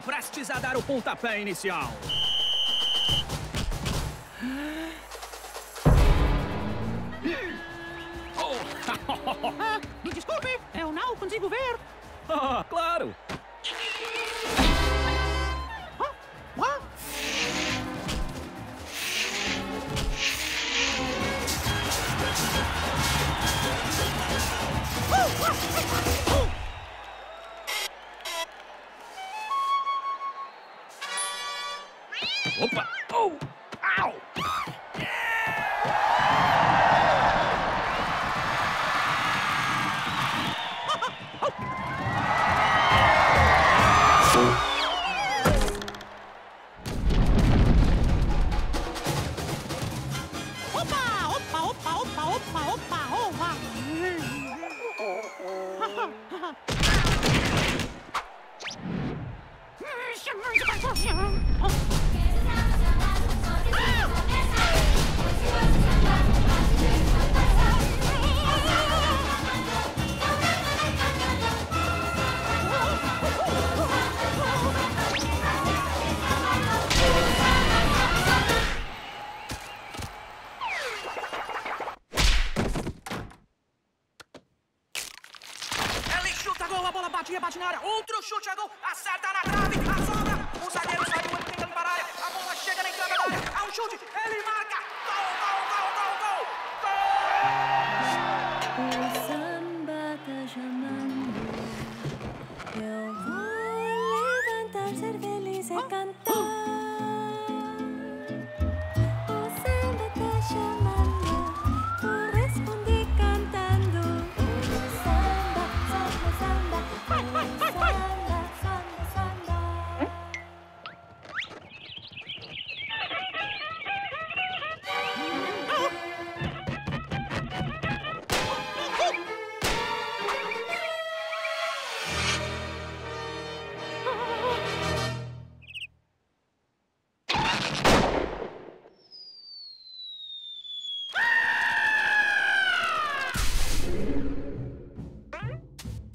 prestes a dar o pontapé inicial. Ah, me desculpe, eu não consigo ver. Ah, claro! Ah, ah. Opa! Oh! Au! Opa! Oh! Ow! Ha ha ha! A bola bate, rebate na área. Outro chute a gol, acerta na trave, a sobra. O zagueiro sai muito tentando para a área. A bola chega na entrada da área. Há um chute, ele marca. Gol, gol, gol, gol, gol. Gol! O samba tá chamando. Eu vou levantar, ser feliz e cantar.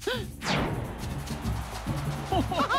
Ha ha ha!